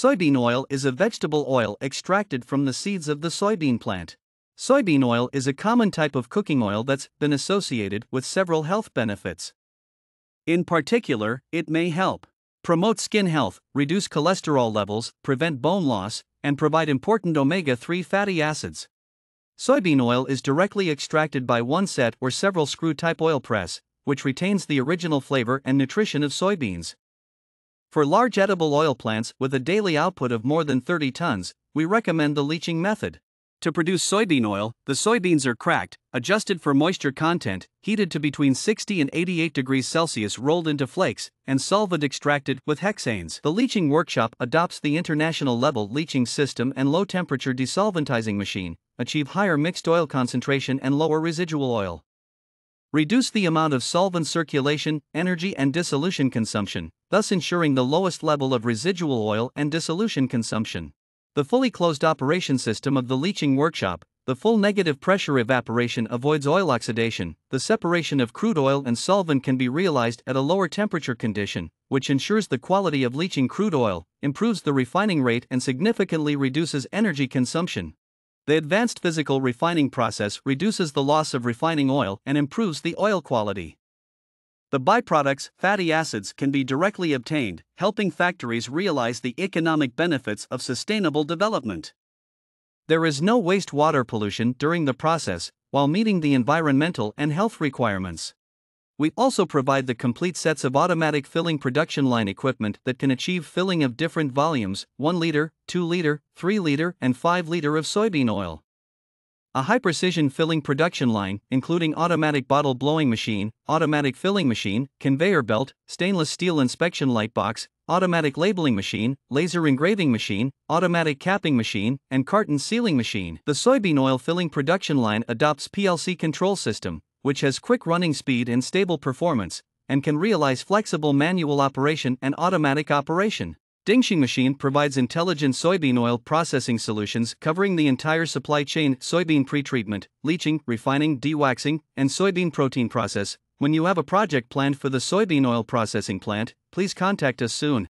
Soybean oil is a vegetable oil extracted from the seeds of the soybean plant. Soybean oil is a common type of cooking oil that's been associated with several health benefits. In particular, it may help promote skin health, reduce cholesterol levels, prevent bone loss, and provide important omega 3 fatty acids. Soybean oil is directly extracted by one set or several screw type oil press, which retains the original flavor and nutrition of soybeans. For large edible oil plants with a daily output of more than 30 tons, we recommend the leaching method. To produce soybean oil, the soybeans are cracked, adjusted for moisture content, heated to between 60 and 88 degrees Celsius, rolled into flakes, and solvent extracted with hexanes. The leaching workshop adopts the international level leaching system and low temperature desolventizing machine, achieve higher mixed oil concentration and lower residual oil. Reduce the amount of solvent circulation, energy, and dissolution consumption, thus ensuring the lowest level of residual oil and dissolution consumption. The fully closed operation system of the leaching workshop, the full negative pressure evaporation avoids oil oxidation, the separation of crude oil and solvent can be realized at a lower temperature condition, which ensures the quality of leaching crude oil, improves the refining rate, and significantly reduces energy consumption. The advanced physical refining process reduces the loss of refining oil and improves the oil quality. The byproducts, fatty acids, can be directly obtained, helping factories realize the economic benefits of sustainable development. There is no wastewater pollution during the process, while meeting the environmental and health requirements. We also provide the complete sets of automatic filling production line equipment that can achieve filling of different volumes 1 liter, 2 liter, 3 liter, and 5 liter of soybean oil. A high precision filling production line, including automatic bottle blowing machine, automatic filling machine, conveyor belt, stainless steel inspection light box, automatic labeling machine, laser engraving machine, automatic capping machine, and carton sealing machine. The soybean oil filling production line adopts PLC control system, which has quick running speed and stable performance, and can realize flexible manual operation and automatic operation. Dingsheng Machine provides intelligent soybean oil processing solutions covering the entire supply chain soybean pretreatment, leaching, refining, dewaxing, and soybean protein process. When you have a project planned for the soybean oil processing plant, please contact us soon.